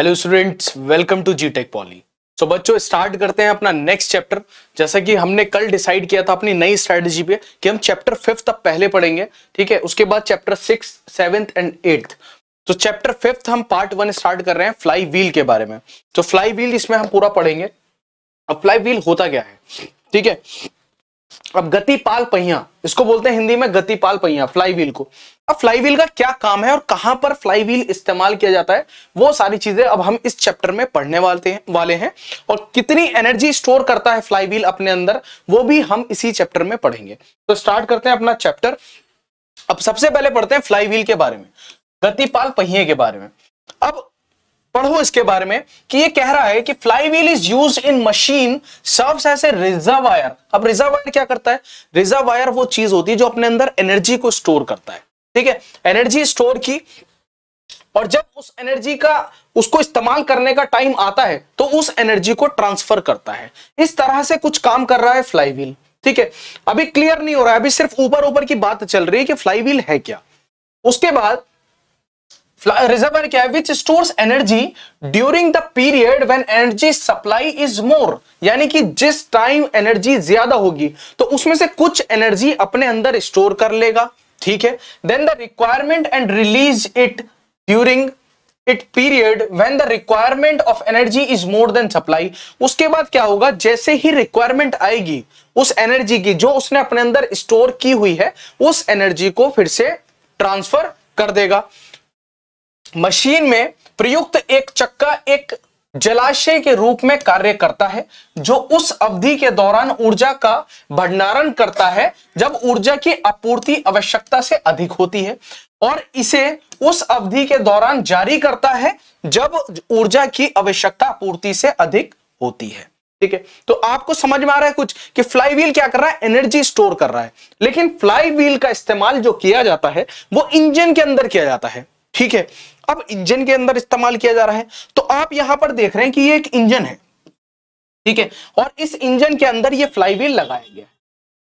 Hello students welcome to G tech poly so बच्चों start करते हैं अपना नेक्स्ट चैप्टर जैसा कि हमने कल डिसाइड किया था अपनी नई स्ट्रेटजी पे कि हम चैप्टर फिफ्थ अब पहले पढ़ेंगे, ठीक है? उसके बाद chapter six seventh and eighth तो चैप्टर फिफ्थ हम पार्ट वन स्टार्ट कर रहे हैं फ्लाई व्हील के बारे में. तो फ्लाई व्हील इसमें हम पूरा पढ़ेंगे. अब फ्लाई व्हील होता क्या है? ठीक है? अब गतिपाल पहिया, इसको बोलते हैं हिंदी में गतिपाल पहिया फ्लाई व्हील को। अब फ्लाई व्हील का क्या काम है और कहाँ पर फ्लाई व्हील इस्तेमाल किया जाता है, वो सारी चीज़ें अब हम इस चैप्टर में पढ़ने वाले हैं वाले हैं। और कितनी एनर्जी स्टोर करता है फ्लाई व्हील अपने अंदर, वो भी हम इसी चैप्टर में पढ़ेंगे। तो स्टार्ट करते हैं अपना चैप्टर। अब सबसे पहले पढ़ते हैं फ्लाई व्हील के बारे में, गतिपाल पहिए के बारे में। अब पढ़ो इसके बारे में कि ये कह रहा है कि flywheel is use in machine serves as a reservoir. अब रिजर्वायर क्या करता है? रिजर्वायर वो चीज़ होती है जो अपने अंदर एनर्जी को स्टोर करता है। ठीक है? एनर्जी स्टोर की और जब उस एनर्जी का, उसको इस्तेमाल करने का टाइम आता है तो उस एनर्जी को ट्रांसफ़र करता है। इस तरह से कुछ काम कर रहा है फ्लाई व्हील ठीक है? अभी क्लियर नहीं हो रहा है। अभी सिर्फ़ ऊपर ऊपर की बात चल रही है कि फ्लाई व्हील है क्या। उसके बाद रिजर्वर क्या है which stores energy during the period when energy supply is more यानी कि जिस टाइम एनर्जी ज़्यादा होगी तो उसमें से कुछ एनर्जी अपने अंदर स्टोर कर लेगा। ठीक है? Then the requirement and release it during it period when the requirement of energy is more than supply उसके बाद क्या होगा? जैसे ही रिक्वायरमेंट आएगी, उस एनर्जी की जो उसने अपने अंदर स्टोर की हुई है, उस एनर्जी को फिर से ट्रांसफ़र कर देगा। मशीन में प्रयुक्त एक चक्का एक जलाशय के रूप में कार्य करता है, जो उस अवधि के दौरान ऊर्जा का भंडारण करता है, जब ऊर्जा की आपूर्ति आवश्यकता से अधिक होती है। और इसे उस अवधि के दौरान जारी करता है, जब ऊर्जा की आवश्यकता आपूर्ति से अधिक होती है। ठीक है? तो आपको समझ में आ रहा है कुछ कि फ्लाई व्हील क्या कर रहा है? एनर्जी स्टोर कर रहा है। लेकिन फ्लाई व्हील का इस्तेमाल जो किया जाता है, वो इंजन के अंदर किया जाता है। ठीक है? अब इंजन के अंदर इस्तेमाल किया जा रहा है। तो आप यहाँ पर देख रहे हैं कि ये एक इंजन है। ठीक है? और इस इंजन के अंदर ये फ्लाईव्हील लगाया गया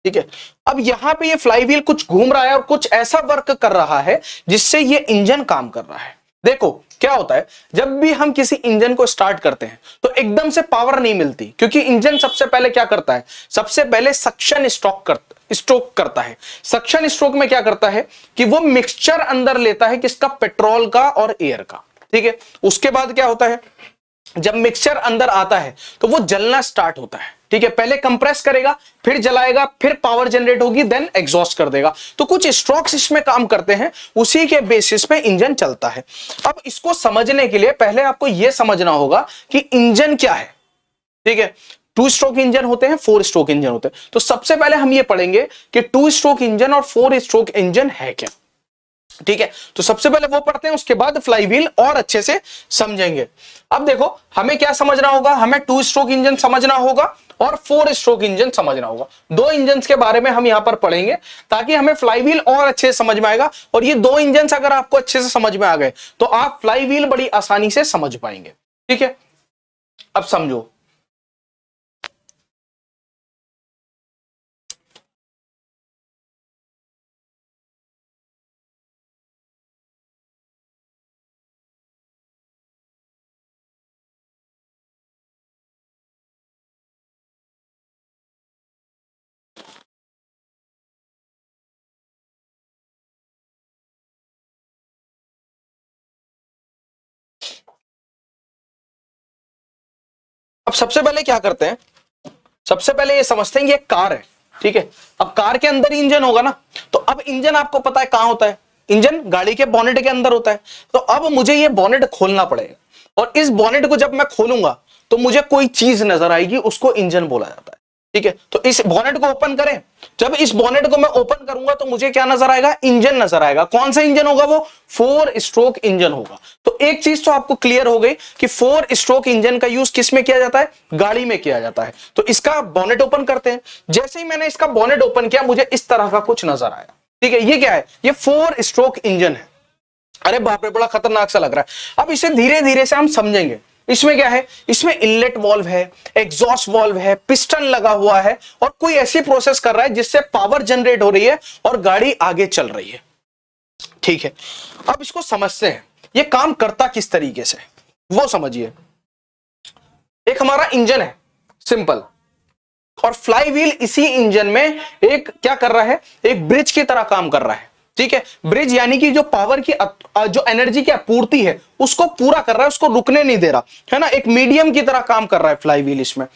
ठीक है? अब यहाँ पे ये फ्लाईव्हील कुछ घूम रहा है और कुछ ऐसा वर्क कर रहा है जिससे ये इंजन काम कर रहा है। देखो क्या होता है, जब भी हम किसी इंजन को स्टार्ट करते हैं तो एकदम से पावर नहीं मिलती, क्योंकि इंजन सबसे पहले क्या करता है, सबसे पहले सक्शन स्टॉक करता स्ट्रोक करता है। सक्शन स्ट्रोक में क्या करता है, कि वो मिक्सचर अंदर लेता है किसका पेट्रोल का और एयर का, ठीक है? उसके बाद क्या होता है, जब मिक्सचर अंदर आता है तो वो जलना स्टार्ट होता है। ठीक है, पहले कंप्रेस करेगा, फिर जलाएगा, फिर पावर जनरेट होगी देन एग्जॉस्ट कर देगा। तो कुछ स्ट्रोक्स इसमें काम करते हैं, उसी के बेसिस पे इंजन चलता है। अब इसको समझने के लिए पहले आपको यह समझना होगा कि इंजन क्या है। ठीक है टू स्ट्रोक इंजन होते हैं फोर स्ट्रोक इंजन होते हैं। तो सबसे पहले हम ये पढ़ेंगे कि टू स्ट्रोक इंजन और फोर स्ट्रोक इंजन है क्या। ठीक है तो सबसे पहले वो पढ़ते हैं, उसके बाद फ्लाई व्हील और अच्छे से समझेंगे। अब देखो, हमें क्या समझना होगा? हमें टू स्ट्रोक इंजन समझना होगा। और फोर स्ट्रोक इंजन समझना होगा। दो इंजन के बारे में हम यहाँ पर पढ़ेंगे ताकि हमें फ्लाईव्हील और अच्छे से समझ में आएगा। और ये दो इंजन अगर आपको अच्छे से समझ में आ गए तो आप फ्लाई व्हील बड़ी आसानी से समझ पाएँगे। ठीक है? अब समझो। अब सबसे पहले क्या करते हैं? सबसे पहले ये समझते हैं एक कार है, ठीक है? अब कार के अंदर इंजन होगा ना? तो अब इंजन आपको पता है कहाँ होता है? इंजन गाड़ी के बॉनेट के अंदर होता है। तो अब मुझे ये बॉनेट खोलना पड़ेगा। और इस बॉनेट को जब मैं खोलूँगा तो मुझे कोई चीज़ नज़र आएगी, उसको इंजन बोला जाता है। ठीक है? तो इस बॉनेट को ओपन करें। जब इस बॉनेट को मैं ओपन करूँगा तो मुझे क्या नज़र आएगा? इंजन नज़र आएगा। कौन सा इंजन होगा वो? फोर स्ट्रोक इंजन होगा। तो एक चीज़ तो आपको क्लियर हो गई कि फोर स्ट्रोक इंजन का यूज़ किसमें किया जाता है? गाड़ी में किया जाता है। तो इसका बॉनेट ओपन करते हैं। जैसे ही मैंने इसका बॉनेट ओपन किया, मुझे इस तरह का कुछ नज़र आया। ठीक है? ये क्या है? ये फोर स्ट्रोक इंजन है। अरे बाप रे, बड़ा खतरनाक सा लग रहा है। अब इसे धीरे धीरे से हम समझेंगे। इसमें क्या है? इसमें इनलेट वॉल्व है एग्जॉस्ट वॉल्व है पिस्टन लगा हुआ है और कोई ऐसी प्रोसेस कर रहा है जिससे पावर जनरेट हो रही है और गाड़ी आगे चल रही है। ठीक है? अब इसको समझते हैं। ये काम करता किस तरीके से? वो समझिए। एक हमारा इंजन है सिंपल और फ्लाई व्हील इसी इंजन में एक क्या कर रहा है? एक ब्रिज की तरह काम कर रहा है। ठीक है? ब्रिज यानी कि जो पावर की जो एनर्जी की आपूर्ति है, उसको पूरा कर रहा है, उसको रुकने नहीं दे रहा। है ना? एक मीडियम की तरह काम कर रहा है फ्लाई व्हील इसमें।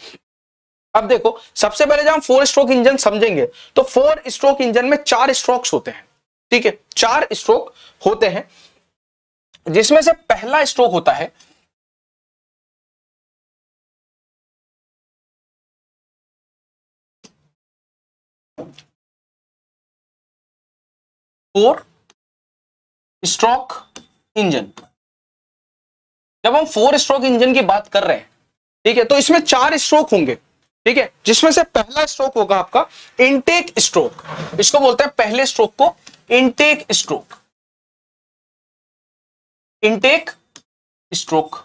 अब देखो, सबसे पहले जब हम फोर स्ट्रोक इंजन समझेंगे तो फोर स्ट्रोक इंजन में चार स्ट्रोक्स होते हैं। ठीक है? चार स्ट्रोक होते हैं, जिसमें से पहला स्ट्रोक होता है फोर स्ट्रोक इंजन। जब हम फोर स्ट्रोक इंजन की बात कर रहे हैं, ठीक है तो इसमें चार स्ट्रोक होंगे, ठीक है, जिसमें से पहला स्ट्रोक होगा आपका इनटेक स्ट्रोक इसको बोलते हैं पहले स्ट्रोक को इनटेक स्ट्रोक इनटेक स्ट्रोक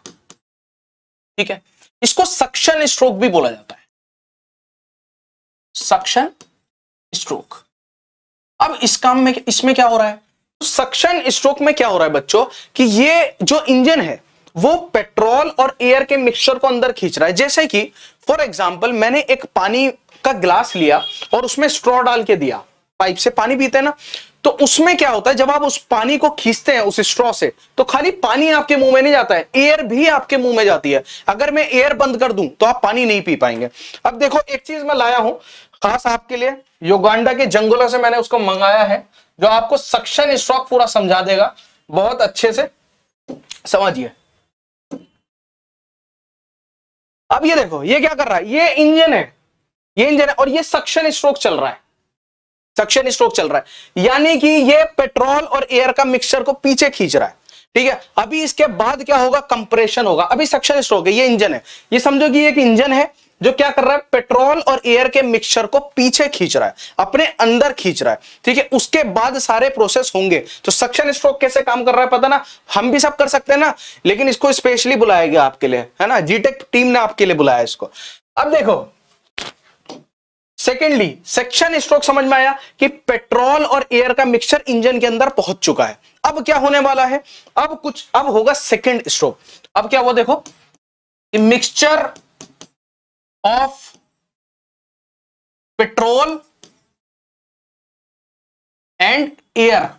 ठीक है, इसको सक्शन स्ट्रोक भी बोला जाता है। सक्शन स्ट्रोक अब इस काम में, इसमें क्या हो रहा है? तो सक्शन स्ट्रोक में क्या हो रहा है बच्चों? कि ये जो इंजन है, वो पेट्रोल और एयर के मिक्सचर को अंदर खींच रहा है। जैसे कि फॉर एग्ज़ाम्पल मैंने एक पानी का ग्लास लिया और उसमें स्ट्रॉ डाल के दिया। पाइप से पानी पीते हैं ना? तो उसमें क्या होता है? जब आप उस पानी को खींचते हैं, उस स्ट्रॉ से तो खाली पानी आपके मुँह में नहीं जाता है। एयर भी आपके मुँह में जाती है। अगर मैं एयर बंद कर दूँ तो आप पानी नहीं पी पाएँगे। अब देखो, एक चीज़ मैं लाया हूँ। खास आपके लिए, योगांडा के जंगलों से मैंने उसको मंगाया है, जो आपको सक्शन स्ट्रोक पूरा समझा देगा। बहुत अच्छे से समझिए। अब ये देखो, ये क्या कर रहा है? ये इंजन है, ये इंजन है, और ये सक्शन स्ट्रोक चल रहा है। सक्शन स्ट्रोक चल रहा है। यानी कि ये पेट्रोल और एयर का मिक्सचर को पीछे खींच रहा है। ठीक है, अभी इसके बाद क्या होगा? कंप्रेशन होगा। अभी सक्शन स्ट्रोक है, ये इंजन है। ये समझो कि एक इंजन है जो क्या कर रहा है? पेट्रोल और एयर के मिक्सचर को पीछे खींच रहा है, अपने अंदर खींच रहा है। ठीक है, उसके बाद सारे प्रोसेस होंगे। तो सक्शन स्ट्रोक कैसे काम कर रहा है पता ना? हम भी सब कर सकते हैं ना? लेकिन इसको स्पेशली बुलाया गया आपके लिए, है ना? जीटेक टीम ने आपके लिए बुलाया इसको। अब देखो। सेकेंडली सेक्शन स्ट्रोक समझ में आया कि पेट्रोल और एयर का मिक्सचर इंजन के अंदर पहुँच चुका है। अब क्या होने वाला है? अब कुछ, अब होगा सेकेंड स्ट्रोक अब क्या हुआ देखो? Mixture of petrol and air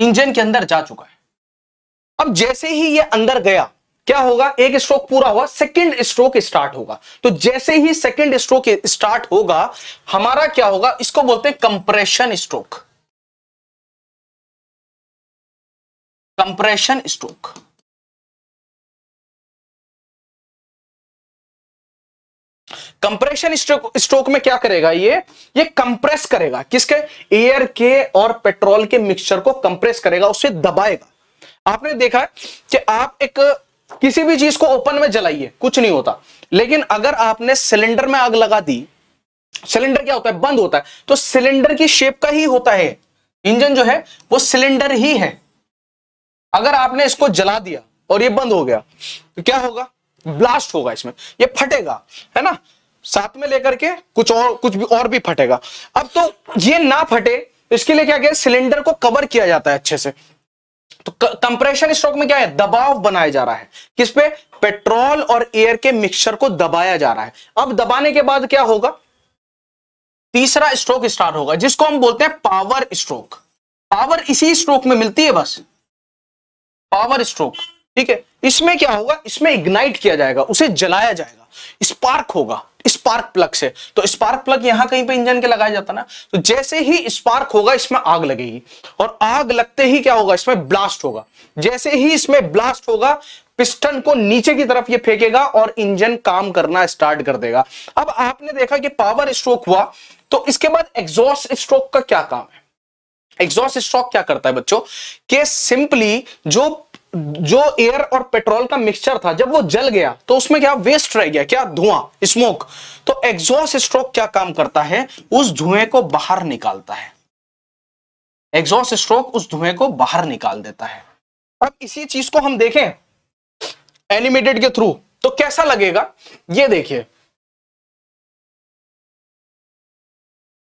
engine के अंदर जा चुका है। अब जैसे ही ये अंदर गया, क्या होगा? एक स्ट्रोक पूरा हुआ सेकंड स्ट्रोक स्टार्ट होगा। तो जैसे ही सेकंड स्ट्रोक स्टार्ट होगा, हमारा क्या होगा? इसको बोलते हैं compression stroke compression stroke compression stroke में क्या करेगा ये? ये कंप्रेस करेगा। किसके? एयर के और पेट्रोल के मिक्सचर को कंप्रेस करेगा उसे दबाएगा। आपने देखा कि आप एक, किसी भी चीज़ को ओपन में जलाइए, कुछ नहीं होता। लेकिन अगर आपने सिलेंडर में आग लगा दी सिलेंडर क्या होता है? बंद होता है। तो सिलेंडर की शेप का ही होता है। इंजन जो है, वो सिलेंडर ही है। अगर आपने इसको जला दिया और ये बंद हो गया तो क्या होगा? ब्लास्ट होगा इसमें। ये फटेगा, है ना? साथ में लेकर के कुछ और, कुछ भी और भी फटेगा। अब तो ये ना फटे, इसके लिए क्या किया, सिलेंडर को कवर किया जाता है अच्छे से। तो कंप्रेशन स्ट्रोक में क्या है, दबाव बनाया जा रहा है। किस पे? पेट्रोल और एयर के मिक्सचर को दबाया जा रहा है। अब दबाने के बाद क्या होगा? तीसरा स्ट्रोक स्टार्ट होगा, जिसको हम बोलते हैं पावर स्ट्रोक। पावर इसी स्ट्रोक में मिलती है बस। Power stroke. ठीक है? इसमें क्या होगा? इसमें इग्नाइट किया जाएगा, उसे जलाया जाएगा। स्पार्क होगा स्पार्क प्लग से। तो स्पार्क प्लग यहाँ कहीं पे इंजन के लगाया जाता ना तो जैसे ही स्पार्क होगा, इसमें आग लगेगी। और आग लगते ही क्या होगा? इसमें ब्लास्ट होगा। जैसे ही इसमें ब्लास्ट होगा पिस्टन को नीचे की तरफ़ ये फेंकेगा और इंजन काम करना स्टार्ट कर देगा। अब आपने देखा कि पावर स्ट्रोक हुआ तो इसके बाद एग्जॉस्ट स्ट्रोक का क्या काम है? एग्जॉस्ट स्ट्रोक क्या करता है बच्चों? कि सिंपली जो जो एयर और पेट्रोल का मिक्सचर था, जब वो जल गया तो उसमें क्या वेस्ट रह गया, क्या धुआँ स्मोक तो एग्जॉस्ट स्ट्रोक क्या काम करता है? उस धुएँ को बाहर निकालता है। एग्जॉस्ट स्ट्रोक उस धुएँ को बाहर निकाल देता है। अब इसी चीज़ को हम देखें एनिमेटेड के थ्रू तो कैसा लगेगा? ये देखिए।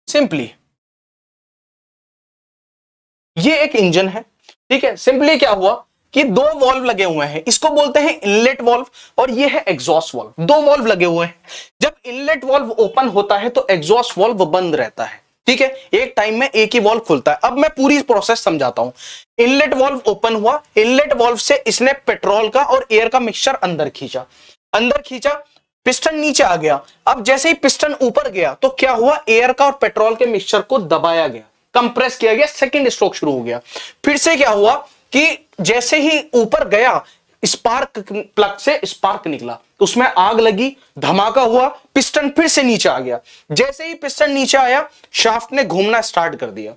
सिंपली ये एक इंजन है, ठीक है? सिंपली क्या हुआ? कि दो वॉल्व लगे हुए हैं। इसको बोलते हैं इनलेट वॉल्व और ये है एग्जॉस्ट वॉल्व दो वॉल्व लगे हुए हैं। जब इनलेट वॉल्व ओपन होता है तो एग्जॉस्ट वॉल्व बंद रहता है। ठीक है? एक टाइम में एक ही वॉल्व खुलता है। अब मैं पूरी प्रोसेस समझाता हूँ। इनलेट वॉल्व ओपन हुआ। इनलेट वॉल्व से इसने पेट्रोल का और एयर का मिक्सचर अंदर खींचा। अंदर खींचा पिस्टन नीचे आ गया। अब जैसे ही पिस्टन ऊपर गया तो क्या हुआ? एयर का और पेट्रोल के मिक्सचर को दबाया गया। कंप्रेस किया गया। सेकेंड स्ट्रोक शुरू हो गया। फिर से क्या हुआ? कि जैसे ही ऊपर गया, स्पार्क प्लग से स्पार्क निकला। उसमें आग लगी, धमाका हुआ, पिस्टन फिर से नीचे आ गया। जैसे ही पिस्टन नीचे आया, शाफ्ट ने घूमना स्टार्ट कर दिया।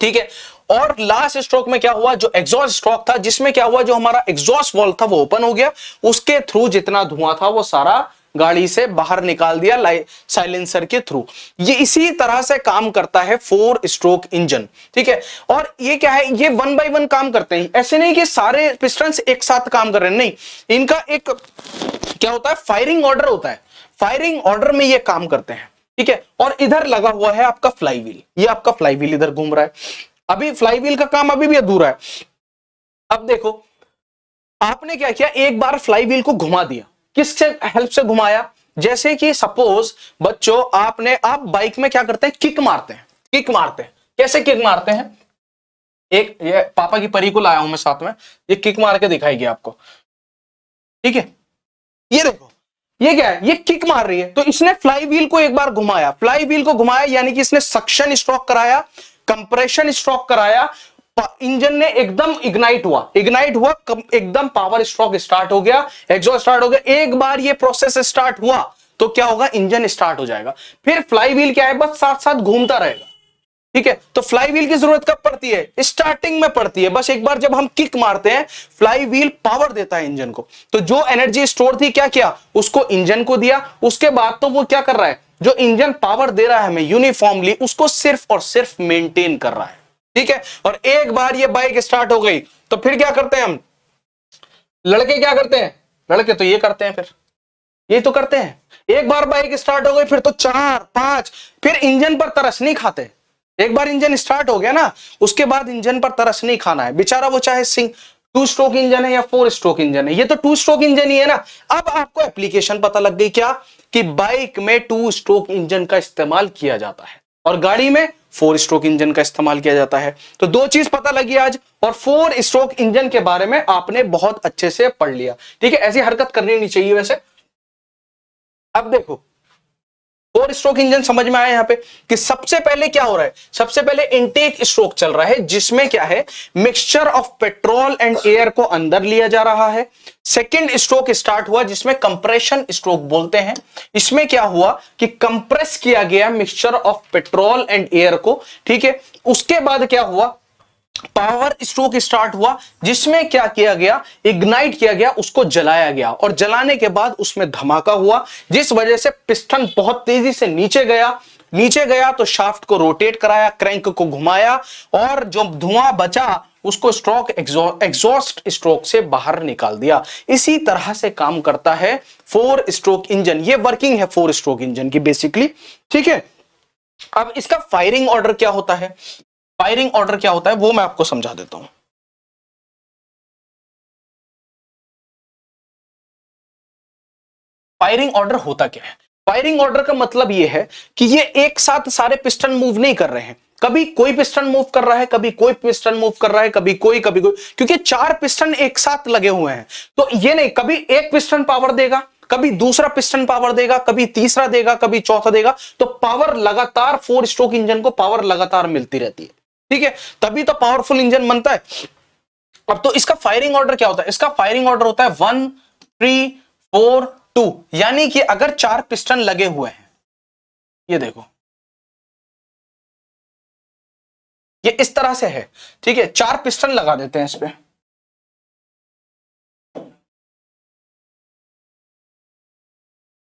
ठीक है? और लास्ट स्ट्रोक में क्या हुआ? जो एग्जॉस्ट स्ट्रोक था, जिसमें क्या हुआ? जो हमारा एग्जॉस्ट वॉल्व था, वो ओपन हो गया। उसके थ्रू जितना धुआँ था, वो सारा गाड़ी से बाहर निकाल दिया साइलेंसर के थ्रू ये इसी तरह से काम करता है फोर स्ट्रोक इंजन ठीक है? और ये क्या है? ये वन बाय वन काम करते हैं। ऐसे नहीं कि सारे पिस्टन एक साथ काम कर रहे हैं, नहीं। इनका एक क्या होता है? फायरिंग ऑर्डर होता है। फायरिंग ऑर्डर में ये काम करते हैं, ठीक है? और इधर लगा हुआ है आपका फ्लाईव्हील ये आपका फ्लाईव्हील इधर घूम रहा है। अभी फ्लाईव्हील का काम अभी भी अधूरा है। अब देखो, आपने क्या किया? एक बार फ्लाईव्हील को घुमा दिया। किससे हेल्प से घुमाया? जैसे कि सपोज़ बच्चों, आपने, आप बाइक में क्या करते हैं? किक मारते हैं। किक मारते हैं। कैसे किक मारते हैं? एक, ये पापा की परी को लाया हूँ मैं साथ में। ये किक मार के दिखाएगी आपको। ठीक है? ये देखो। ये क्या है? ये किक मार रही है। तो इसने फ्लाई व्हील को एक बार घुमाया। फ्लाई व्हील को घुमाया, यानी कि इसने सक्शन स्ट्रोक कराया कंप्रेशन स्ट्रोक कराया इंजन ने एकदम इग्नाइट हुआ। इग्नाइट हुआ एकदम पावर स्ट्रोक स्टार्ट हो गया। एग्जॉस्ट स्टार्ट हो गया। एक बार ये प्रोसेस स्टार्ट हुआ तो क्या होगा? इंजन स्टार्ट हो जाएगा। फिर फ्लाई व्हील क्या है? बस साथ साथ घूमता रहेगा। ठीक है? तो फ्लाई व्हील की ज़रूरत कब पड़ती है? स्टार्टिंग में पड़ती है। बस एक बार जब हम किक मारते हैं फ्लाई व्हील पावर देता है इंजन को। तो जो एनर्जी स्टोर थी, क्या किया? उसको इंजन को दिया। उसके बाद तो वो क्या कर रहा है? जो इंजन पावर दे रहा है हमें यूनिफॉर्मली उसको सिर्फ़ और सिर्फ़ मेंटेन कर रहा है। ठीक है? और एक बार ये बाइक स्टार्ट हो गई तो फिर क्या करते हैं हम? लड़के क्या करते हैं? लड़के तो ये करते हैं फिर। ये तो करते हैं। एक बार बाइक स्टार्ट हो गई, फिर तो चार, पाँच, फिर इंजन पर तरस नहीं खाते। एक बार इंजन स्टार्ट हो गया ना, उसके बाद इंजन पर तरस नहीं खाना है। बेचारा वो चाहे सिंह टू स्ट्रोक इंजन है या फोर स्ट्रोक इंजन है, ये तो टू स्ट्रोक इंजन ही है ना। अब आपको एप्लीकेशन पता लग गई क्या? कि बाइक में टू स्ट्रोक इंजन का इस्तेमाल किया जाता है। और गाड़ी में फोर स्ट्रोक इंजन का इस्तेमाल किया जाता है। तो दो चीज़ पता लगी आज, और फोर स्ट्रोक इंजन के बारे में आपने बहुत अच्छे से पढ़ लिया। ठीक है, ऐसी हरकत करनी नहीं चाहिए वैसे। अब देखो फोर स्ट्रोक इंजन समझ में आया यहाँ पे कि सबसे पहले क्या हो रहा है? सबसे पहले इनटेक स्ट्रोक चल रहा है, जिसमें क्या है? Mixture of petrol and air को अंदर लिया जा रहा है। सेकेंड स्ट्रोक स्टार्ट हुआ, जिसमें कंप्रेशन स्ट्रोक बोलते हैं। इसमें क्या हुआ कि कंप्रेस किया गया mixture of petrol and air को, ठीक है? उसके बाद क्या हुआ? पावर स्ट्रोक स्टार्ट हुआ, जिसमें क्या किया गया, इग्नाइट किया गया, उसको जलाया गया। और जलाने के बाद उसमें धमाका हुआ, जिस वजह से पिस्टन बहुत तेज़ी से नीचे गया। नीचे गया तो शाफ्ट को रोटेट कराया, क्रैंक को घुमाया, और जो धुआँ बचा, उसको स्ट्रोक एग्जॉस्ट स्ट्रोक से बाहर निकाल दिया। इसी तरह से काम करता है फोर स्ट्रोक इंजन। ये वर्किंग है फोर स्ट्रोक इंजन की बेसिकली ठीक है? अब इसका फायरिंग ऑर्डर क्या होता है? फायरिंग ऑर्डर क्या होता है, वो मैं आपको समझा देता हूँ। फायरिंग ऑर्डर होता क्या है? फायरिंग ऑर्डर का मतलब यह है कि ये एक साथ सारे पिस्टन मूव नहीं कर रहे हैं। कभी कोई पिस्टन मूव कर रहा है, कभी कोई पिस्टन मूव कर रहा है, कभी कोई कभी कोई, क्योंकि चार पिस्टन एक साथ लगे हुए हैं। तो ये नहीं, कभी एक पिस्टन पावर देगा, कभी दूसरा पिस्टन पावर देगा, कभी तीसरा देगा, कभी चौथा देगा तो पावर लगातार फोर स्ट्रोक इंजन को पावर लगातार मिलती रहती है। ठीक है? तभी तो पावरफुल इंजन बनता है। अब तो इसका फायरिंग ऑर्डर क्या होता है? इसका फायरिंग ऑर्डर होता है वन थ्री फोर टू यानी कि अगर चार पिस्टन लगे हुए हैं, ये देखो। ये इस तरह से है, ठीक है? चार पिस्टन लगा देते हैं इस पर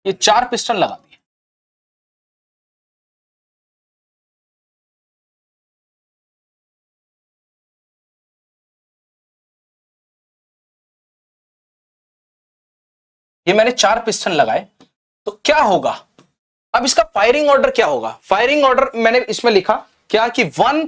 ये चार पिस्टन लगा ये मैंने चार पिस्टन लगाए तो क्या होगा? अब इसका फायरिंग ऑर्डर क्या होगा? फायरिंग ऑर्डर मैंने इसमें लिखा क्या कि वन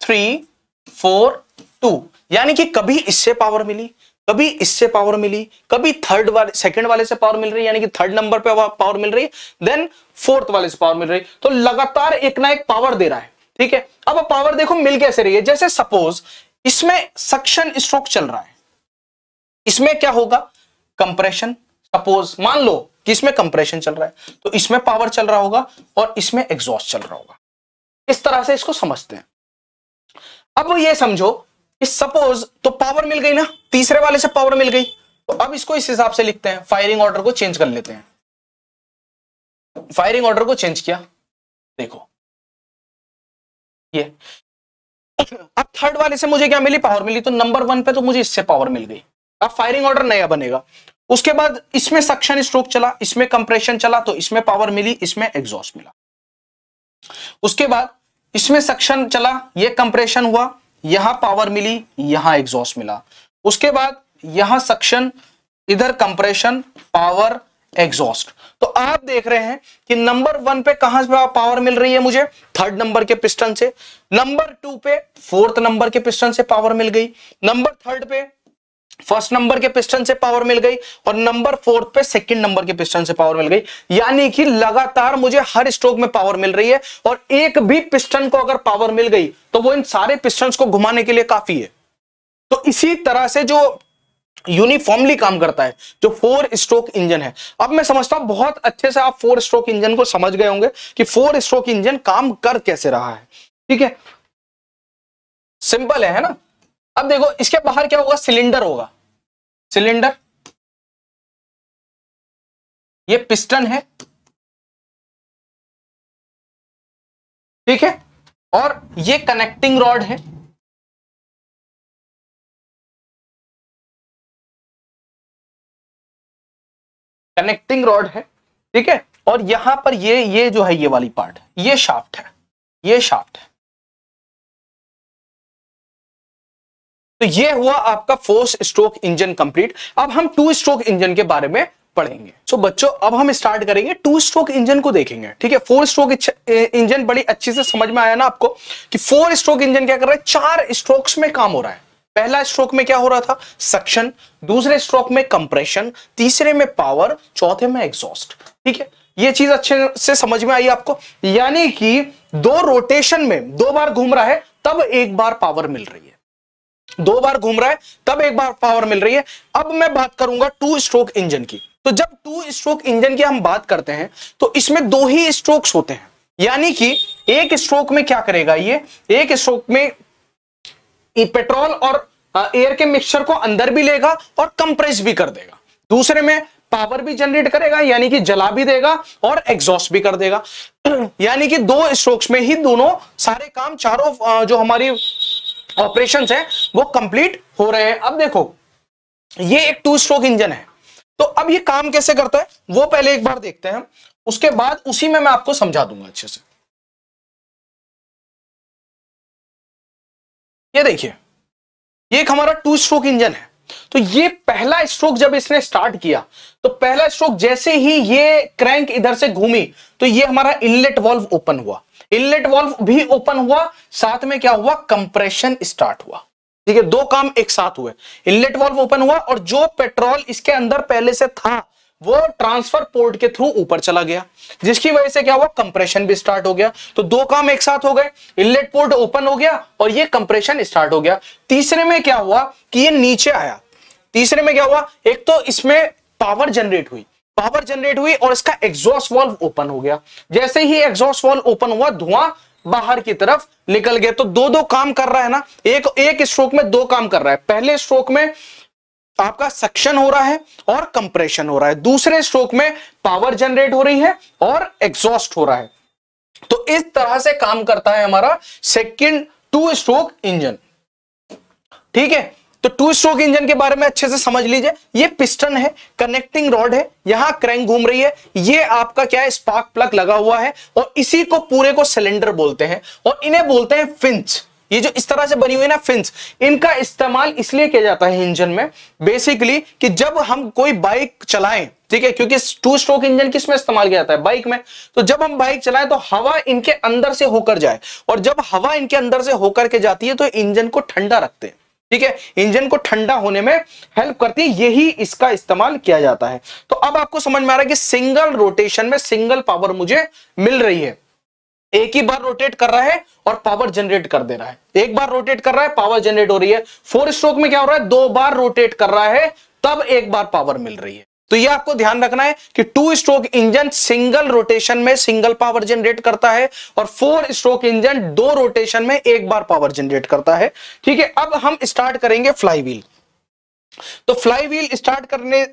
थ्री फोर टू यानी कि कभी इससे पावर मिली, कभी इससे पावर मिली, कभी थर्ड वाले सेकंड वाले से पावर मिल रही है, यानी कि थर्ड नंबर पे पावर मिल रही है देन फोर्थ वाले से पावर मिल रही तो लगातार एक ना एक पावर दे रहा है, ठीक है? अब पावर देखो मिल कैसे रही है? जैसे सपोज़ इसमें सक्शन स्ट्रोक चल रहा है, इसमें क्या होगा? कंप्रेशन सपोज़ मान लो कि इसमें कंप्रेशन चल रहा है तो इसमें पावर चल रहा होगा और इसमें एग्जॉस्ट चल रहा होगा। इस तरह से इसको समझते हैं। अब ये समझो कि सपोज़ तो पावर मिल गई ना, तीसरे वाले से पावर मिल गई तो अब इसको इस हिसाब से लिखते हैं फायरिंग ऑर्डर को चेंज कर लेते हैं। फायरिंग ऑर्डर को चेंज किया, देखो। ये। अब थर्ड वाले से मुझे क्या मिली? पावर मिली तो नंबर वन पे तो मुझे इससे पावर मिल गई। अब फायरिंग ऑर्डर नया बनेगा। उसके बाद इसमें सक्शन स्ट्रोक चला, इसमें कंप्रेशन चला तो इसमें पावर मिली, इसमें एग्जॉस्ट मिला। उसके बाद इसमें सक्शन चला, ये कंप्रेशन हुआ, यहाँ पावर मिली, यहाँ एग्जॉस्ट मिला। उसके बाद यहाँ सक्शन, इधर कंप्रेशन पावर एग्जॉस्ट तो आप देख रहे हैं कि नंबर वन पे कहाँ से पावर मिल रही है मुझे? थर्ड नंबर के पिस्टन से। नंबर टू पे फोर्थ नंबर के पिस्टन से पावर मिल गई। नंबर थर्ड पे फ़र्स्ट नंबर के पिस्टन से पावर मिल गई और नंबर फोर्थ पे सेकंड नंबर के पिस्टन से पावर मिल गई। यानी कि लगातार मुझे हर स्ट्रोक में पावर मिल रही है और एक भी पिस्टन को अगर पावर मिल गई तो वो इन सारे पिस्टन को घुमाने के लिए काफ़ी है। तो इसी तरह से जो यूनिफॉर्मली काम करता है जो फोर स्ट्रोक इंजन है। अब मैं समझता हूँ बहुत अच्छे से आप फोर स्ट्रोक इंजन को समझ गए होंगे कि फोर स्ट्रोक इंजन काम कर कैसे रहा है। ठीक है? सिंपल है, है ना? अब देखो, इसके बाहर क्या होगा? सिलेंडर होगा। सिलेंडर। ये पिस्टन है। ठीक है? और ये कनेक्टिंग रॉड है। कनेक्टिंग रॉड है। ठीक है? और यहाँ पर ये ये जो है, ये वाली पार्ट ये शाफ्ट है। ये शाफ्ट है। तो ये हुआ आपका फोर्स स्ट्रोक इंजन कंप्लीट अब हम टू स्ट्रोक इंजन के बारे में पढ़ेंगे। सो so, बच्चों अब हम स्टार्ट करेंगे टू स्ट्रोक इंजन को देखेंगे। ठीक है फोर स्ट्रोक इंजन बड़ी अच्छी से समझ में आया ना आपको कि फोर स्ट्रोक इंजन क्या कर रहा है? चार स्ट्रोक्स में काम हो रहा है। पहला स्ट्रोक में क्या हो रहा था? सक्शन दूसरे स्ट्रोक में कंप्रेशन तीसरे में पावर चौथे में एग्जॉस्ट ठीक है ये चीज़ अच्छे से समझ में आई आपको। यानी कि दो रोटेशन में दो बार घूम रहा है तब एक बार पावर मिल रही है। दो बार घूम रहा है, तब एक बार पावर मिल रही है। अब मैं बात करूँगा टू स्ट्रोक इंजन की। तो जब टू स्ट्रोक इंजन की हम बात करते हैं तो इसमें दो ही स्ट्रोक्स होते हैं। यानी कि एक स्ट्रोक में क्या करेगा ये? एक स्ट्रोक में पेट्रोल और एयर के मिक्सचर को अंदर भी लेगा और कंप्रेस भी कर देगा। दूसरे में पावर भी जनरेट करेगा, यानी कि जला भी देगा और एग्जॉस्ट भी कर देगा। यानी कि दो स्ट्रोक्स में ही दोनों सारे काम, चारों जो हमारी ऑपरेशन है, वो कंप्लीट हो रहे हैं। अब देखो, ये एक टू स्ट्रोक इंजन है। तो अब ये काम कैसे करता है? वो पहले एक बार देखते हैं। उसके बाद उसी में मैं आपको समझा दूँगा अच्छे से। ये देखिए, ये एक हमारा टू स्ट्रोक इंजन है। तो ये पहला स्ट्रोक जब इसने स्टार्ट किया तो पहला स्ट्रोक जैसे ही ये क्रैंक इधर से घूमी तो ये हमारा इनलेट वॉल्व ओपन हुआ। इनलेट वॉल्व भी ओपन हुआ, साथ में क्या हुआ? कंप्रेशन स्टार्ट हुआ। ठीक है, दो काम एक साथ हुए। इनलेट वॉल्व ओपन हुआ और जो पेट्रोल इसके अंदर पहले से था, वो ट्रांसफ़र पोर्ट के थ्रू ऊपर चला गया, जिसकी वजह से क्या हुआ? कंप्रेशन भी स्टार्ट हो गया। तो दो काम एक साथ हो गए। इनलेट पोर्ट ओपन हो गया और ये कंप्रेशन स्टार्ट हो गया। तीसरे में क्या हुआ कि ये नीचे आया। तीसरे में क्या हुआ? एक तो इसमें पावर जनरेट हुई। पावर जनरेट हुई और इसका एग्जॉस्ट वॉल्व ओपन हो गया। जैसे ही एग्जॉस्ट वॉल्व ओपन हुआ, धुआँ बाहर की तरफ़ निकल गया। तो दो दो काम कर रहा है ना? एक एक स्ट्रोक में दो काम कर रहा है। पहले स्ट्रोक में आपका सक्शन हो रहा है और कंप्रेशन हो रहा है। दूसरे स्ट्रोक में पावर जनरेट हो रही है और एग्जॉस्ट हो रहा है। तो इस तरह से काम करता है हमारा सेकेंड टू स्ट्रोक इंजन ठीक है? तो टू स्ट्रोक इंजन के बारे में अच्छे से समझ लीजिए। ये पिस्टन है कनेक्टिंग रॉड है, यहाँ क्रैंक घूम रही है। ये आपका क्या है स्पार्क प्लग लगा हुआ है और इसी को पूरे को सिलेंडर बोलते हैं और इन्हें बोलते हैं फिंच ये जो इस तरह से बनी हुई ना फिंस इनका इस्तेमाल इसलिए किया जाता है इंजन में बेसिकली कि जब हम कोई बाइक चलाएँ, ठीक है, क्योंकि टू स्ट्रोक इंजन किसमें इस्तेमाल किया जाता है? बाइक में। तो जब हम बाइक चलाएँ तो हवा इनके अंदर से होकर जाए और जब हवा इनके अंदर से होकर के जाती है तो इंजन को ठंडा रखते हैं। ठीक है? इंजन को ठंडा होने में हेल्प करती है, यही इसका इस्तेमाल किया जाता है। तो अब आपको समझ में आ रहा है कि सिंगल रोटेशन में सिंगल पावर मुझे मिल रही है। एक ही बार रोटेट कर रहा है और पावर जनरेट कर दे रहा है। एक बार रोटेट कर रहा है पावर जनरेट हो रही है। फोर स्ट्रोक में क्या हो रहा है? दो बार रोटेट कर रहा है, तब एक बार पावर मिल रही है। तो ये आपको ध्यान रखना है कि two stroke engine single rotation में सिंगल पावर जनरेट करता है और फोर स्ट्रोक इंजन दो रोटेशन में एक बार पावर जनरेट करता है। ठीक है, अब हम स्टार्ट करेंगे फ्लाई व्हील तो फ्लाई व्हील स्टार्ट करने,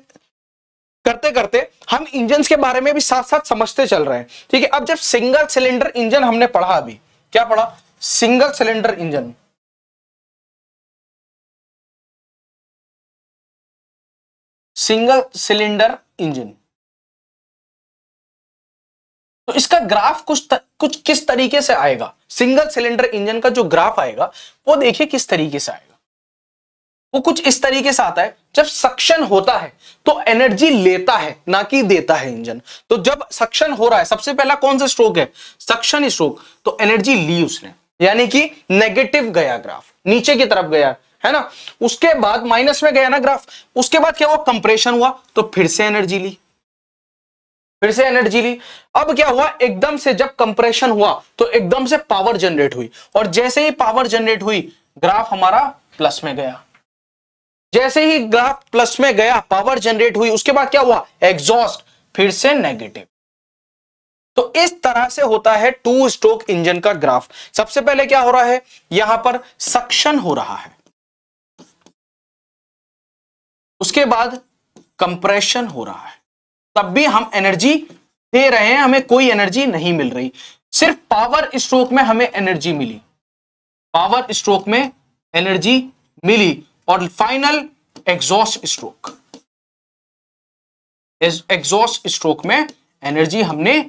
करते करते हम इंजन के बारे में भी साथ साथ समझते चल रहे हैं। ठीक है, अब जब सिंगल सिलेंडर इंजन हमने पढ़ा अभी, क्या पढ़ा? Single cylinder engine single cylinder engine. तो इसका ग्राफ कुछ त, कुछ किस तरीके से आएगा? सिंगल सिलेंडर इंजन का जो ग्राफ आएगा वो देखिए किस तरीके से आएगा। वो कुछ इस तरीके से आता है जब सक्शन होता है तो एनर्जी लेता है ना कि देता है इंजन। तो जब सक्शन हो रहा है सबसे पहला कौन सा स्ट्रोक है? Suction stroke. तो एनर्जी ली उसने। यानी कि नेगेटिव गया ग्राफ। नीचे की तरफ़ गया। है ना? उसके बाद माइनस में गया ना ग्राफ उसके बाद क्या हुआ? कंप्रेशन हुआ तो फिर से एनर्जी ली। फिर से एनर्जी ली। अब क्या हुआ? एकदम से जब कंप्रेशन हुआ तो एकदम से पावर जनरेट हुई। और जैसे ही पावर जनरेट हुई ग्राफ हमारा प्लस में गया। जैसे ही ग्राफ प्लस में गया पावर जनरेट हुई, उसके बाद क्या हुआ? एग्जॉस्ट फिर से नेगेटिव तो इस तरह से होता है टू स्ट्रोक इंजन का ग्राफ सबसे पहले क्या हो रहा है? यहाँ पर सक्शन हो रहा है। उसके बाद कंप्रेशन हो रहा है। तब भी हम एनर्जी दे रहे हैं, हमें कोई एनर्जी नहीं मिल रही। सिर्फ़ पावर स्ट्रोक में हमें एनर्जी मिली। पावर स्ट्रोक में एनर्जी मिली और final exhaust stroke exhaust stroke में एनर्जी हमने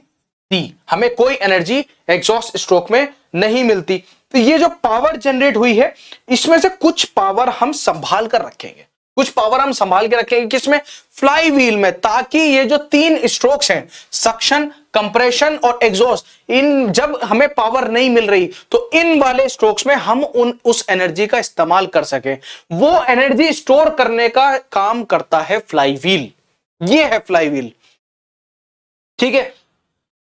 दी। हमें कोई एनर्जी एग्जॉस्ट स्ट्रोक में नहीं मिलती। तो ये जो पावर जनरेट हुई है, इसमें से कुछ पावर हम संभाल कर रखेंगे। कुछ पावर हम संभाल के रखेंगे किसमें? फ्लाई व्हील में, ताकि ये जो तीन स्ट्रोक्स हैं सक्शन कंप्रेशन और एग्जॉस्ट इन जब हमें पावर नहीं मिल रही तो इन वाले स्ट्रोक्स में हम उन, उस एनर्जी का इस्तेमाल कर सके। वो एनर्जी स्टोर करने का काम करता है फ्लाई व्हील ये है फ्लाई व्हील ठीक है?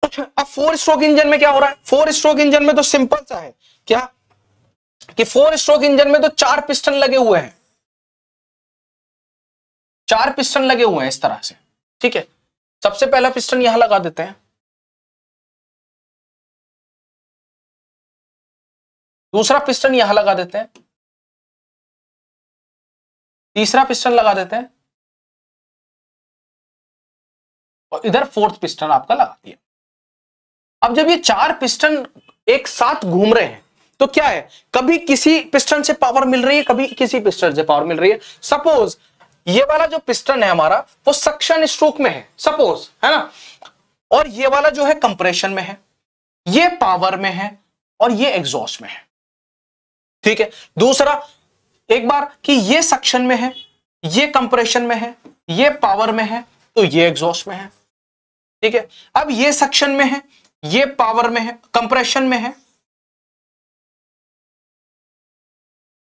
अब फोर स्ट्रोक इंजन में क्या हो रहा है? फोर स्ट्रोक इंजन में तो सिंपल सा है। क्या? कि फोर स्ट्रोक इंजन में तो चार पिस्टन लगे हुए हैं। चार पिस्टन लगे हुए हैं इस तरह से। ठीक है? सबसे पहला पिस्टन यहाँ लगा देते हैं। दूसरा पिस्टन यहाँ लगा देते हैं। तीसरा पिस्टन लगा देते हैं। और इधर फोर्थ पिस्टन आपका लगा दिया। अब जब ये चार पिस्टन एक साथ घूम रहे हैं तो क्या है? कभी किसी पिस्टन से पावर मिल रही है, कभी किसी पिस्टन से पावर मिल रही है। सपोज़ ये वाला जो पिस्टन है हमारा वो सक्शन स्ट्रोक में है सपोज़ है ना और ये वाला जो है कंप्रेशन में है ये पावर में है और ये एग्जॉस्ट में है ठीक है दूसरा एक बार कि ये सक्शन में है ये कंप्रेशन में है ये पावर में है तो ये एग्जॉस्ट में है ठीक है अब ये सक्शन में है ये पावर में है कंप्रेशन में है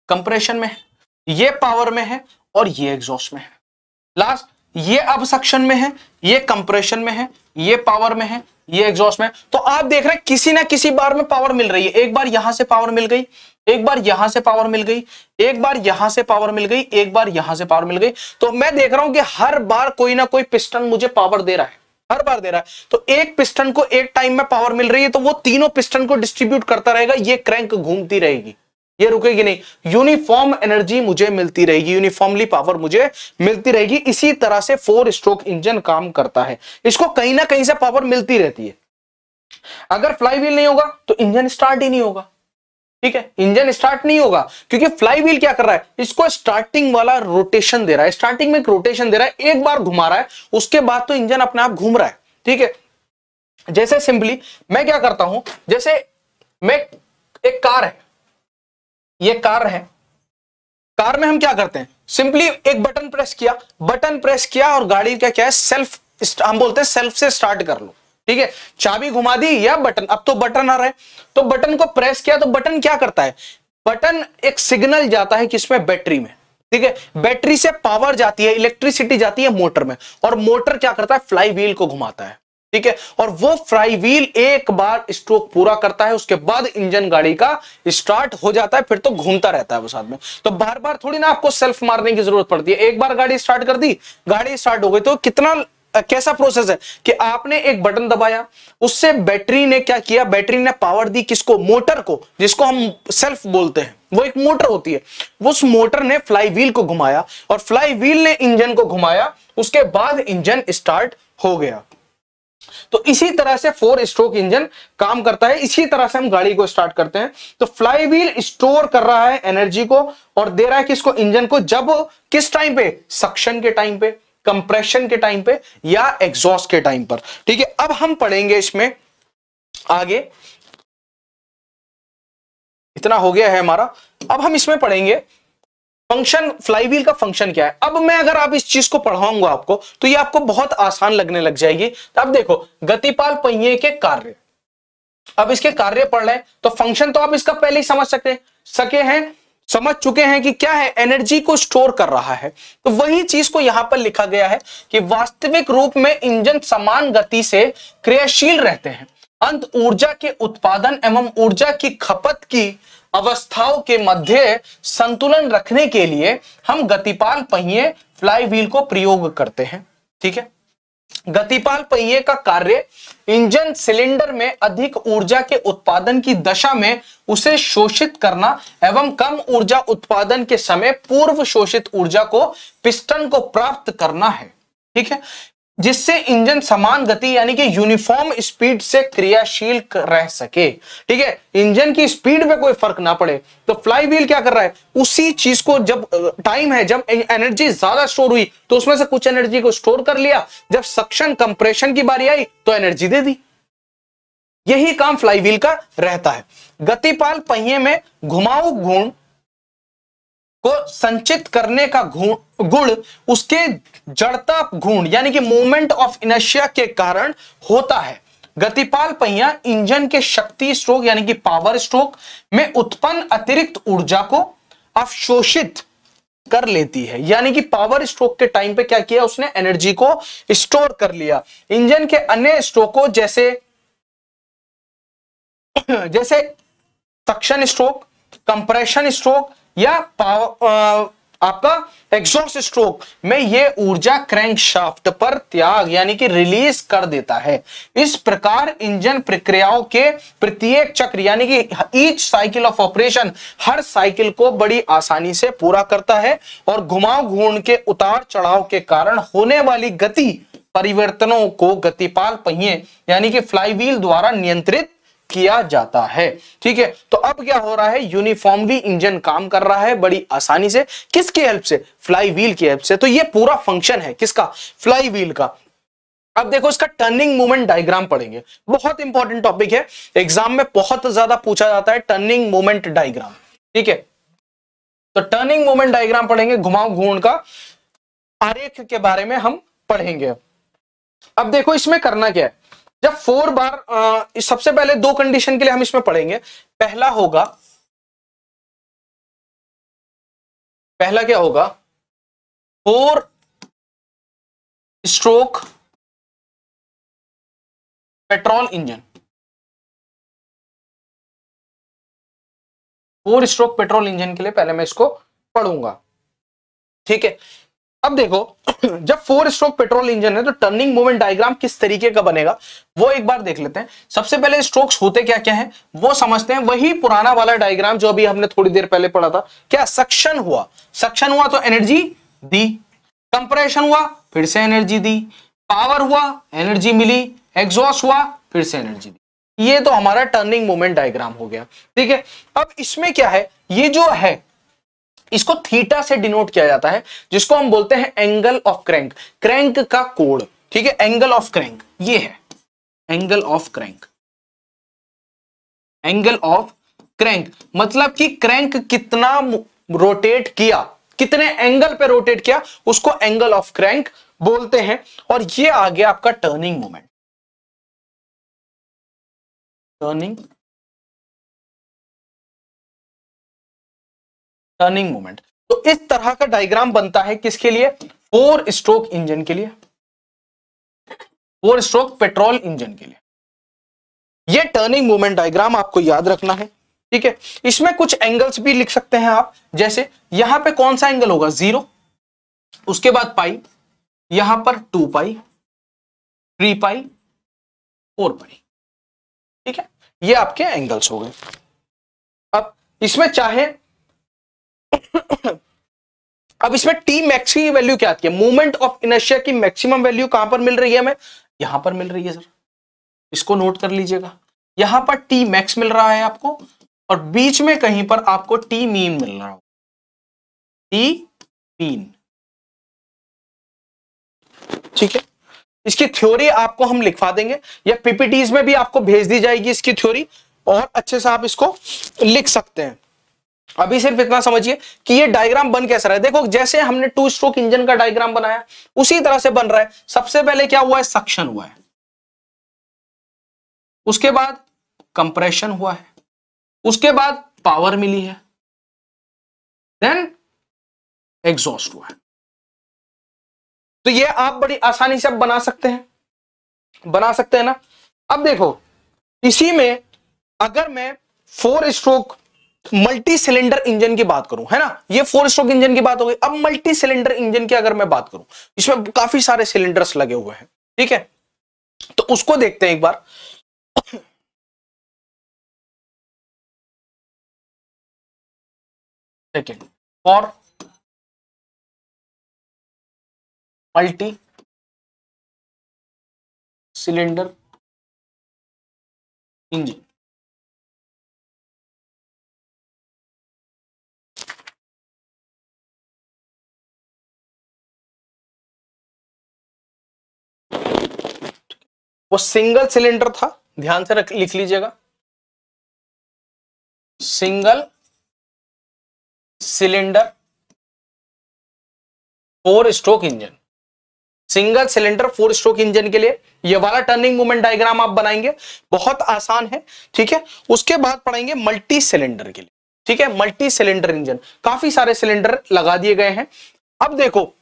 कंप्रेशन में है ये पावर में है और ये एग्जॉस्ट में है। लास्ट ये अब सक्शन में है, ये कंप्रेशन में है, ये पावर में है, ये एग्जॉस्ट में तो आप देख रहे हैं, किसी ना किसी बार में पावर मिल रही है। एक बार यहाँ से पावर मिल गई, एक बार यहाँ से पावर मिल गई, एक बार यहाँ से पावर मिल गई, एक बार यहाँ से पावर मिल गई। तो मैं देख रहा हूँ कि हर बार कोई ना कोई पिस्टन मुझे पावर दे रहा है। हर बार दे रहा है। तो एक पिस्टन को एक टाइम में पावर मिल रही है तो वो तीनों पिस्टन को डिस्ट्रीब्यूट करता रहेगा, ये क्रैंक घूमती रहेगी। ये रुकेगी नहीं। यूनिफॉर्म एनर्जी मुझे मिलती रहेगी यूनिफॉर्मली पावर मुझे मिलती रहेगी। इसी तरह से फोर स्ट्रोक इंजन काम करता है। इसको कहीं ना कहीं से पावर मिलती रहती है। अगर फ्लाई व्हील नहीं होगा तो इंजन स्टार्ट ही नहीं होगा। ठीक है? इंजन स्टार्ट नहीं होगा, क्योंकि फ्लाई व्हील क्या कर रहा है? इसको स्टार्टिंग वाला रोटेशन दे रहा है। स्टार्टिंग में एक रोटेशन दे रहा है, एक बार घुमा रहा है, उसके बाद तो इंजन अपने आप घूम रहा है। ठीक है? जैसे सिंपली मैं क्या करता हूँ, जैसे मैं एक कार है ये कार है। कार में हम क्या करते हैं? सिंपली एक बटन प्रेस किया। बटन प्रेस किया और गाड़ी का क्या है? सेल्फ हम बोलते हैं सेल्फ से स्टार्ट कर लो। ठीक है? चाबी घुमा दी या बटन अब तो बटन आ रहा है। तो बटन को प्रेस किया तो बटन क्या करता है? बटन एक सिग्नल जाता है किसमें? बैटरी में। ठीक है? बैटरी से पावर जाती है इलेक्ट्रिसिटी जाती है मोटर में। और मोटर क्या करता है? फ्लाई व्हील को घुमाता है। ठीक है? और वो फ्लाई व्हील एक बार स्ट्रोक पूरा करता है, उसके बाद इंजन गाड़ी का स्टार्ट हो जाता है, फिर तो घूमता रहता है वो साथ में। तो बार बार थोड़ी ना आपको सेल्फ मारने की ज़रूरत पड़ती है। एक बार गाड़ी स्टार्ट कर दी, गाड़ी स्टार्ट हो गई तो कितना कैसा प्रोसेस है कि आपने एक बटन दबाया, उससे बैटरी ने क्या किया? बैटरी ने पावर दी किसको? मोटर को, जिसको हम सेल्फ बोलते हैं। वो एक मोटर होती है। उस मोटर ने फ्लाई व्हील को घुमाया, और फ्लाई व्हील ने इंजन को घुमाया, उसके बाद इंजन स्टार्ट हो गया। तो इसी तरह से फोर स्ट्रोक इंजन काम करता है। इसी तरह से हम गाड़ी को स्टार्ट करते हैं। तो फ्लाई व्हील स्टोर कर रहा है एनर्जी को और दे रहा है किसको इंजन को जब किस टाइम पे? सक्शन के टाइम पे कंप्रेशन के टाइम पे या एग्जॉस्ट के टाइम पर। ठीक है, अब हम पढ़ेंगे इसमें आगे। इतना हो गया है हमारा। अब हम इसमें पढ़ेंगे फ़ंक्शन फ्लाईवील का फ़ंक्शन क्या है? अब मैं अगर आप इस चीज़ को पढ़ाऊँगा आपको तो ये आपको बहुत आसान लगने लग जाएगी। तो अब देखो, गतिपाल पहिए के कार्य। अब इसके कार्य पढ़ रहे तो फ़ंक्शन तो आप इसका पहले ही समझ सकते सके हैं, समझ चुके हैं कि क्या है एनर्जी को स्टोर कर रहा है। तो वही चीज़ को यहाँ पर लिखा गया है कि वास्तविक रूप में इंजन समान गति से क्रियाशील रहते हैं। अंत ऊर्जा के उत्पादन एवं ऊर्जा की खपत की अवस्थाओं के मध्य संतुलन रखने के लिए हम गतिपाल पहिए फ्लाई व्हील को प्रयोग करते हैं। ठीक है? गतिपाल पहिए का कार्य इंजन सिलेंडर में अधिक ऊर्जा के उत्पादन की दशा में उसे शोषित करना एवं कम ऊर्जा उत्पादन के समय पूर्व शोषित ऊर्जा को पिस्टन को प्राप्त करना है। ठीक है? जिससे इंजन समान गति यानी कि यूनिफॉर्म स्पीड से क्रियाशील रह सके। ठीक है? इंजन की स्पीड में कोई फ़र्क ना पड़े। तो फ्लाई व्हील क्या कर रहा है? उसी चीज़ को जब टाइम है, जब एनर्जी ज़्यादा स्टोर हुई तो उसमें से कुछ एनर्जी को स्टोर कर लिया। जब सक्शन कंप्रेशन की बारी आई तो एनर्जी दे दी। यही काम फ्लाई व्हील का रहता है। गतिपाल पहिए में घुमाऊ गुण को संचित करने का गुण, उसके जड़ता गुण यानी कि मूवमेंट ऑफ़ इनर्शिया के कारण होता है। गतिपाल पहिया इंजन के शक्ति स्ट्रोक यानी कि पावर स्ट्रोक में उत्पन्न अतिरिक्त ऊर्जा को अवशोषित कर लेती है। यानी कि पावर स्ट्रोक के टाइम पे क्या किया? उसने एनर्जी को स्टोर कर लिया। इंजन के अन्य स्ट्रोकों जैसे जैसे सक्शन स्ट्रोक कंप्रेशन स्ट्रोक या पावर आपका एग्जॉस्ट स्ट्रोक में ये ऊर्जा क्रैंक शाफ्ट पर त्याग यानी कि रिलीज़ कर देता है। इस प्रकार इंजन प्रक्रियाओं के प्रत्येक चक्र यानी कि ईच साइकिल ऑफ़ ऑपरेशन हर साइकिल को बड़ी आसानी से पूरा करता है और घुमाव घूर्ण के उतार चढ़ाव के कारण होने वाली गति परिवर्तनों को गतिपाल पहिए यानी कि फ्लाईव्हील द्वारा नियंत्रित किया जाता है। ठीक है? तो अब क्या हो रहा है? यूनिफॉर्मली इंजन काम कर रहा है बड़ी आसानी से। किसकी हेल्प से? फ्लाई व्हील की हेल्प से। तो ये पूरा फ़ंक्शन है। किसका? फ्लाई व्हील का। अब देखो, इसका टर्निंग मूवमेंट डायग्राम पढ़ेंगे। बहुत इंपॉर्टेंट टॉपिक है। एग्ज़ाम में बहुत ज़्यादा पूछा जाता है टर्निंग मूवमेंट डायग्राम ठीक है? तो टर्निंग मूवमेंट डायग्राम पढ़ेंगे। घुमाव घूर्ण का आरेख के बारे में हम पढ़ेंगे। अब देखो, इसमें करना क्या है? जब फोर बार सबसे पहले दो कंडीशन के लिए हम इसमें पढ़ेंगे। पहला होगा, पहला क्या होगा? Four stroke petrol engine four stroke petrol engine के लिए पहले मैं इसको पढ़ूँगा। ठीक है? अब देखो, जब फोर स्ट्रोक पेट्रोल इंजन है तो टर्निंग मूवमेंट डायग्राम किस तरीके का बनेगा, वो एक बार देख लेते हैं। सबसे पहले स्ट्रोक्स होते क्या क्या है, वो समझते हैं। वही पुराना वाला डायग्राम जो अभी हमने थोड़ी देर पहले पढ़ा था, क्या सक्शन हुआ? सक्शन हुआ तो एनर्जी दी कंप्रेशन हुआ, फिर से एनर्जी दी पावर हुआ एनर्जी मिली एग्जॉस्ट हुआ, फिर से एनर्जी दी। ये तो हमारा टर्निंग मूवमेंट डायग्राम हो गया। ठीक है, अब इसमें क्या है, ये जो है इसको थीटा से डिनोट किया जाता है, जिसको हम बोलते हैं एंगल ऑफ़ क्रैंक। क्रैंक का कोड ठीक है? एंगल ऑफ़ क्रैंक, ये है। Angle of crank. Angle of crank मतलब कि क्रैंक कितना रोटेट किया। कितने एंगल पे रोटेट किया? उसको एंगल ऑफ़ क्रैंक बोलते हैं। और ये आ गया आपका turning moment. Turning turning moment तो इस तरह का डायग्राम बनता है किसके लिए? फोर स्ट्रोक इंजन के लिए। फोर स्ट्रोक पेट्रोल इंजन के लिए। यह टर्निंग मोमेंट डायग्राम आपको याद रखना है, ठीक है? इसमें कुछ एंगल्स भी लिख सकते हैं आप। जैसे, यहाँ पे कौन सा एंगल होगा? ज़ीरो उसके बाद पाई यहाँ पर two pi three pi four pi ठीक है? ये आपके एंगल्स हो गए। अब इसमें चाहे अब इसमें टी मैक्स की वैल्यू क्या आती है? मूवमेंट ऑफ़ इनर्शिया की मैक्सिमम वैल्यू कहाँ पर मिल रही है हमें? यहाँ पर मिल रही है सर इसको नोट कर लीजिएगा। यहाँ पर टी मैक्स मिल रहा है आपको और बीच में कहीं पर आपको टी मीन मिल रहा हो टी मीन ठीक है? इसकी थ्योरी आपको हम लिखवा देंगे। या पीपीटीज में भी आपको भेज दी जाएगी इसकी थ्योरी और अच्छे से आप इसको लिख सकते हैं। अभी सिर्फ़ इतना समझिए कि ये डायग्राम बन कैसा रहा है। देखो, जैसे हमने टू स्ट्रोक इंजन का डायग्राम बनाया, उसी तरह से बन रहा है। सबसे पहले क्या हुआ है? सक्शन हुआ है। उसके बाद कंप्रेशन हुआ है। उसके बाद पावर मिली है। देन एग्जॉस्ट हुआ है। तो ये आप बड़ी आसानी से बना सकते हैं। बना सकते हैं ना? अब देखो, इसी में अगर मैं four stroke multi cylinder engine की बात करूँ, है ना? ये फोर स्ट्रोक इंजन की बात हो गई। अब मल्टी सिलेंडर इंजन की अगर मैं बात करूँ, इसमें काफ़ी सारे सिलेंडर्स लगे हुए हैं, ठीक है? तो उसको देखते हैं एक बार। Second for multi cylinder engine वो सिंगल सिलेंडर था, ध्यान से रख, लिख लीजिएगा। Single cylinder, four stroke engine. Single cylinder, four stroke engine के लिए ये वाला टर्निंग मूवमेंट डायग्राम आप बनाएँगे। बहुत आसान है, ठीक है? उसके बाद पढ़ेंगे मल्टी सिलेंडर के लिए, ठीक है? Multi cylinder engine. काफ़ी सारे सिलेंडर लगा दिए गए हैं। अब देखो,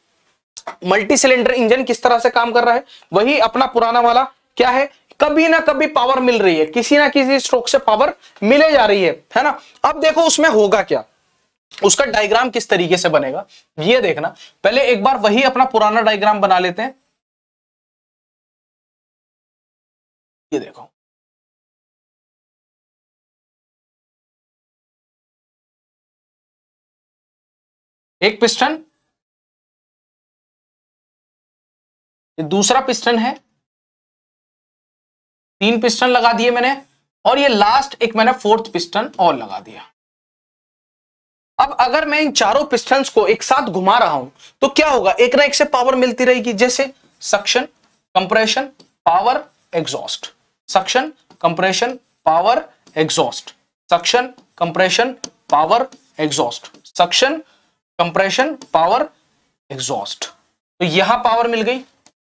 मल्टी सिलेंडर इंजन किस तरह से काम कर रहा है? वही अपना पुराना वाला क्या है? कभी ना कभी पावर मिल रही है। किसी ना किसी स्ट्रोक से पावर मिले जा रही है है ना? अब देखो उसमें होगा क्या? उसका डायग्राम किस तरीके से बनेगा? ये देखना। पहले एक बार वही अपना पुराना डायग्राम बना लेते हैं। ये देखो। एक पिस्टन दूसरा पिस्टन है। तीन पिस्टन लगा दिए मैंने, और ये लास्ट एक मैंने फोर्थ पिस्टन और लगा दिया। अब अगर मैं इन चारों पिस्टन को एक साथ घुमा रहा हूँ तो क्या होगा? एक ना एक से पावर मिलती रहेगी, जैसे suction compression power exhaust suction compression power exhaust suction compression power exhaust suction compression power exhaust तो यहाँ पावर मिल गई,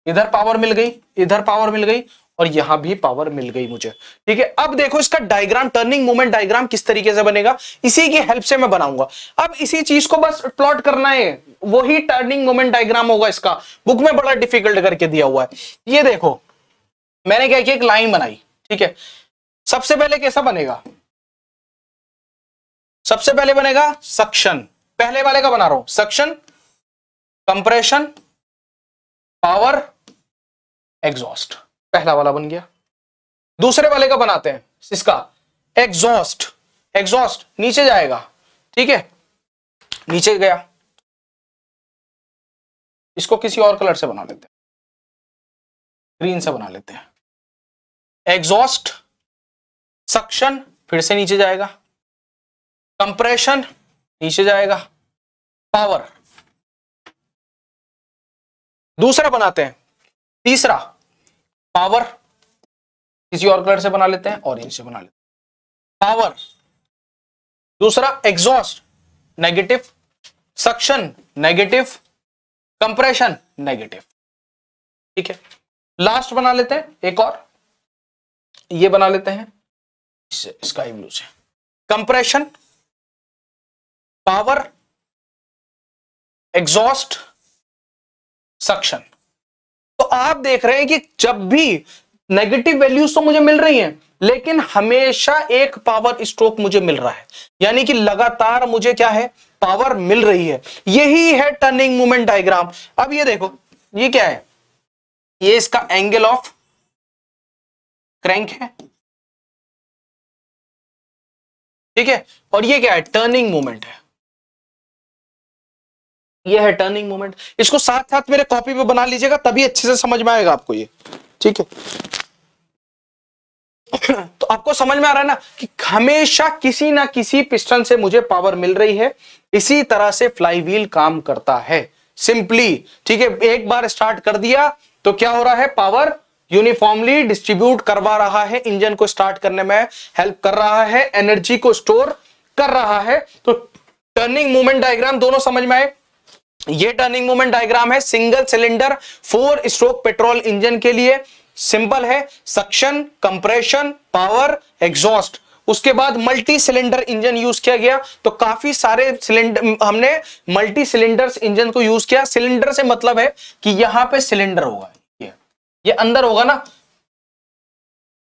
इधर पावर मिल गई, इधर पावर मिल गई और यहाँ भी पावर मिल गई मुझे। ठीक है, अब देखो इसका डायग्राम टर्निंग मोमेंट डायग्राम किस तरीके से बनेगा। इसी की हेल्प से मैं बनाऊँगा। अब इसी चीज़ को बस प्लॉट करना है। वही टर्निंग मोमेंट डायग्राम होगा इसका। बुक में बड़ा डिफ़िकल्ट करके दिया हुआ है। ये देखो, मैंने क्या किया? एक लाइन बनाई। ठीक है, सबसे पहले कैसा बनेगा? सबसे पहले बनेगा सक्शन पहले वाले का बना रहा हूँ। सक्शन कंप्रेशन पावर एग्जॉस्ट पहला वाला बन गया। दूसरे वाले का बनाते हैं, इसका। एग्जॉस्ट एग्जॉस्ट नीचे जाएगा, ठीक है? नीचे गया। इसको किसी और कलर से बना लेते हैं। ग्रीन से बना लेते हैं। एग्जॉस्ट सक्शन फिर से नीचे जाएगा। कंप्रेशन नीचे जाएगा। पावर दूसरा बनाते हैं। तीसरा। पावर किसी और कलर से बना लेते हैं ऑरेंज से बना लेते हैं। पावर, दूसरा exhaust negative suction negative compression negative ठीक है? लास्ट बना लेते हैं, एक और। ये बना लेते हैं स्काई ब्लू से कंप्रेशन पावर एग्जॉस्ट सक्शन आप देख रहे हैं कि जब भी नेगेटिव वैल्यूज़ तो मुझे मिल रही हैं, लेकिन हमेशा एक पावर स्ट्रोक मुझे मिल रहा है। यानी कि लगातार मुझे क्या है? पावर मिल रही है। यही है टर्निंग मूवमेंट डायग्राम अब ये देखो, ये क्या है? ये इसका एंगल ऑफ़ क्रैंक है। ठीक है? और ये क्या है? टर्निंग मूवमेंट है। ये है टर्निंग मोमेंट इसको साथ साथ मेरे कॉपी पे बना लीजिएगा, तभी अच्छे से समझ में आएगा आपको ये। ठीक है? तो आपको समझ में आ रहा है ना कि हमेशा किसी ना किसी पिस्टन से मुझे पावर मिल रही है। इसी तरह से फ्लाईव्हील काम करता है। सिंपली ठीक है? एक बार स्टार्ट कर दिया तो क्या हो रहा है? पावर यूनिफॉर्मली डिस्ट्रीब्यूट करवा रहा है। इंजन को स्टार्ट करने में हेल्प कर रहा है। एनर्जी को स्टोर कर रहा है। तो टर्निंग मूवमेंट डायग्राम दोनों समझ में आए? ये टर्निंग मूवमेंट डायग्राम है single cylinder four stroke petrol engine के लिए। सिंपल है सक्शन कंप्रेशन पावर एग्जॉस्ट उसके बाद मल्टी सिलेंडर इंजन यूज़ किया गया। तो काफ़ी सारे सिलेंडर हमने मल्टी सिलेंडर इंजन को यूज़ किया। सिलेंडर से मतलब है कि यहाँ पे सिलेंडर होगा। ये ये अंदर होगा ना?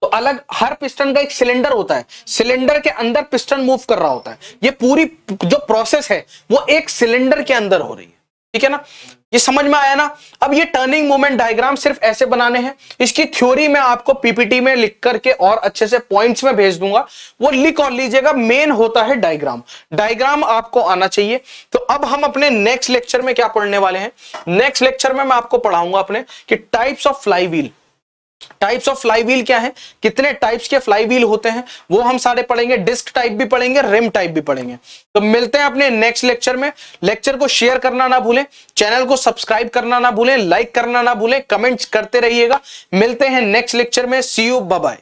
तो अलग हर पिस्टन का एक सिलेंडर होता है। सिलेंडर के अंदर पिस्टन मूव कर रहा होता है। ये पूरी जो प्रोसेस है, वो एक सिलेंडर के अंदर हो रही है। ठीक है ना? ये समझ में आया ना? अब ये टर्निंग मोमेंट डायग्राम सिर्फ़ ऐसे बनाने हैं। इसकी थ्योरी मैं आपको पीपीटी में लिख करके और अच्छे से पॉइंट्स में भेज दूँगा। वो लिख और लीजिएगा, मेन होता है डायग्राम। डायग्राम आपको आना चाहिए। तो अब हम अपने नेक्स्ट लेक्चर में क्या पढ़ने वाले हैं? नेक्स्ट लेक्चर में मैं आपको पढ़ाऊँगा अपने कि types of flywheel types of flywheel क्या है? कितने टाइप्स के फ्लाईवील होते हैं? वो हम सारे पढ़ेंगे डिस्क टाइप भी पढ़ेंगे रिम टाइप भी पढ़ेंगे। तो मिलते हैं अपने नेक्स्ट लेक्चर में। लेक्चर को शेयर करना ना भूलें चैनल को सब्सक्राइब करना ना भूलें लाइक करना ना भूलें कमेंट करते रहिएगा। मिलते हैं नेक्स्ट लेक्चर में। सी यू बाय